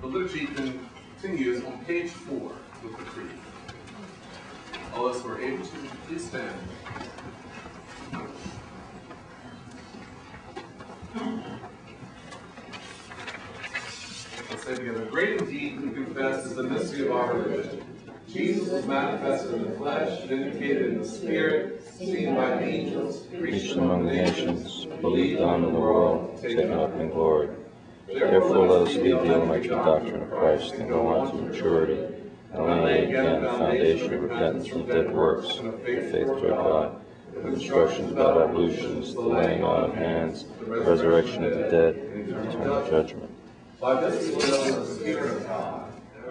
The liturgy continues on page four with the creed. All those who are able to, please stand. Let's say together, great indeed we confess is the mystery of our religion. Jesus was manifested in the flesh, vindicated in the spirit, seen by angels, preached among the nations, believed on in the world, taken up in glory. Therefore let us leave the elementary doctrine of Christ and go on to maturity, and lay again the foundation of repentance from dead works, and faith toward God, with instructions about ablutions, the laying on of hands, the resurrection of the dead, and eternal judgment. By this we will know the Spirit of God.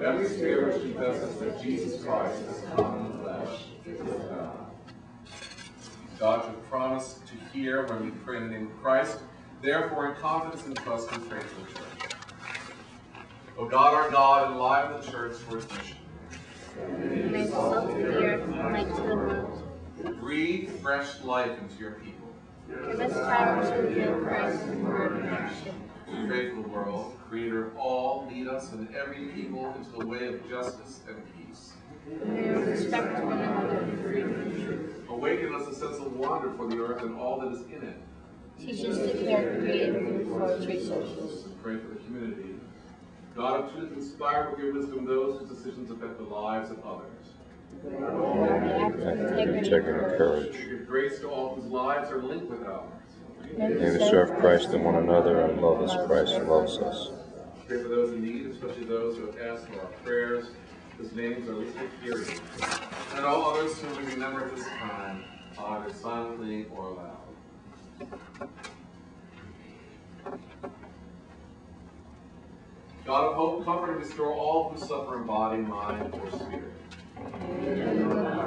Every spirit which confesses that Jesus Christ is come in the flesh is God. God should promise to hear when we pray in the name of Christ. Therefore, in confidence and trust, we pray for the church. O God, our God, enliven the church for its mission. Make to the earth, light to the world. Breathe fresh life into your people. Give us power to reveal Christ in word and action. We pray for the world, creator of all, lead us and every people into the way of justice and peace. May we respect one another in freedom and truth. Awaken us a sense of wonder for the earth and all that is in it. Teach us to care creatively for its resources. Pray for the community. God of truth, inspire with your wisdom those whose decisions affect the lives of others. Lord, we act with integrity. Integrity and courage. Give grace to all whose lives are linked with ours. May May we serve Christ and one another and love as Christ loves us. Pray for those in need, especially those who have asked for our prayers, whose names are listed here. And all others whom we remember at this time, either silently or aloud. God of hope, comfort and restore all who suffer in body, mind, or spirit.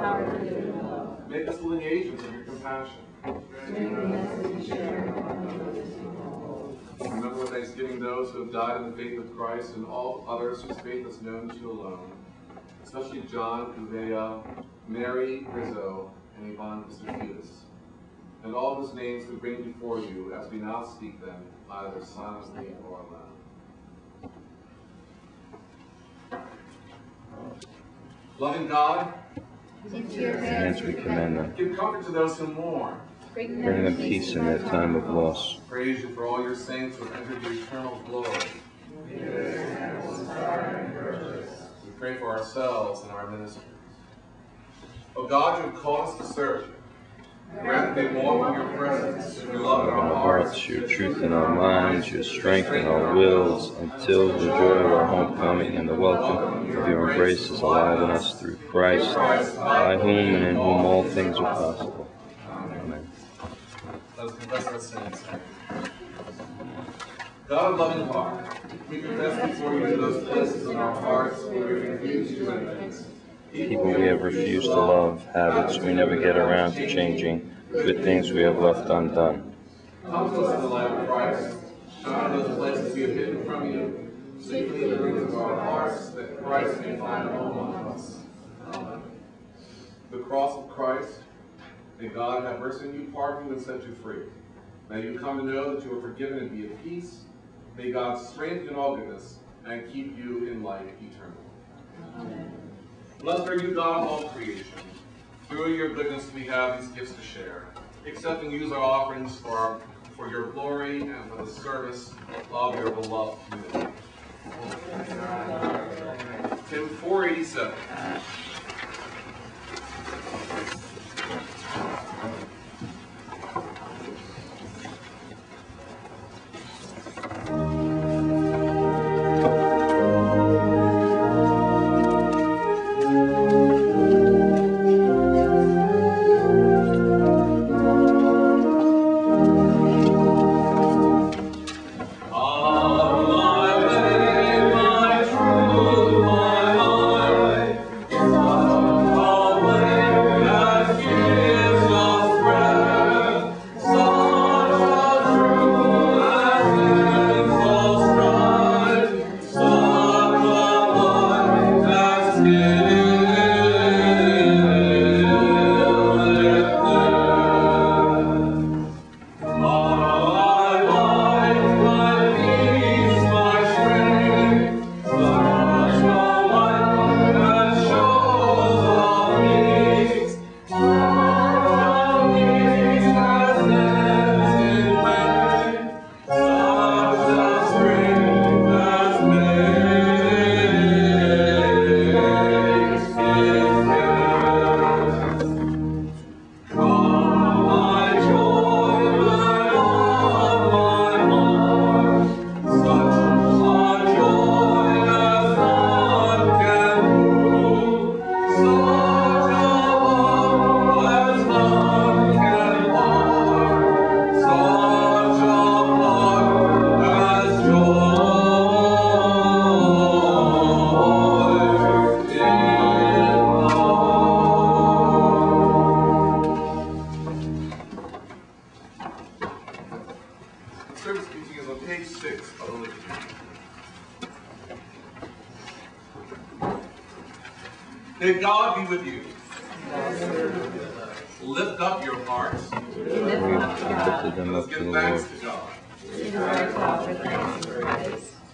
power to do love. Make us willing agents of your compassion. Those who have died in the faith of Christ and all others whose faith is known to you alone, especially John Uvea, Mary Rizzo, and Ivan Christofidas, and all whose names we bring before you as we now speak them, either silently or aloud. Loving God, Into your Hands hands we commend them, give comfort to those who mourn. Bring them peace in that time of loss. Praise you for all your saints who have entered your eternal glory. We pray for ourselves and our ministers. O God, you have called us to serve you. Grant that we walk in your presence, your love in our hearts, your truth in our minds, your strength in our wills, until the joy of our homecoming and the welcome of your embrace is alive in us through Christ, by whom and in whom all things are possible. Amen. Let us confess our sins. God of loving heart, we confess before you those places in our hearts where we refuse to do anything. People we have refused to love, habits we never get around to changing, good things we have left undone. Come to us in the light of Christ. Shine those places we have hidden from you. Safely in the rooms of our hearts, that Christ may find a home among us. Amen. The cross of Christ, may God have mercy on you, pardon you, and set you free. May you come to know that you are forgiven and be at peace. May God strengthen all goodness and keep you in life eternal. Blessed are you, God of all creation. Through your goodness we have these gifts to share. Accept and use our offerings for our, for your glory and for the service of your beloved community. Hymn 487. May God be with you. Lift up your hearts. Let's give thanks to God.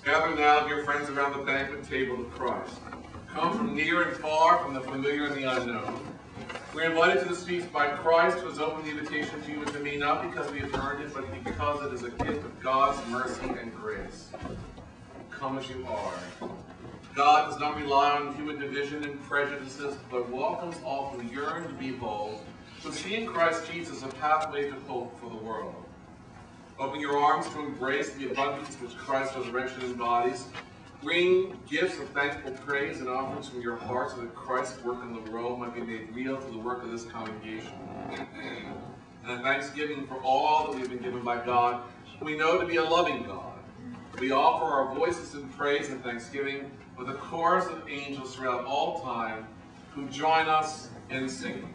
Gather now, dear friends, around the banquet table of Christ. Come from near and far, from the familiar and the unknown. We are invited to this feast by Christ, who has opened the invitation to you and to me, not because we have earned it, but because it is a gift of God's mercy and grace. Come as you are. God does not rely on human division and prejudices, but welcomes all who yearn to be whole, who see in Christ Jesus a pathway to hope for the world. Open your arms to embrace the abundance which Christ's resurrection embodies. Bring gifts of thankful praise and offerings from your heart so that Christ's work in the world might be made real through the work of this congregation. and a thanksgiving for all that we've been given by God, we know to be a loving God. We offer our voices in praise and thanksgiving with a chorus of angels throughout all time who join us in singing.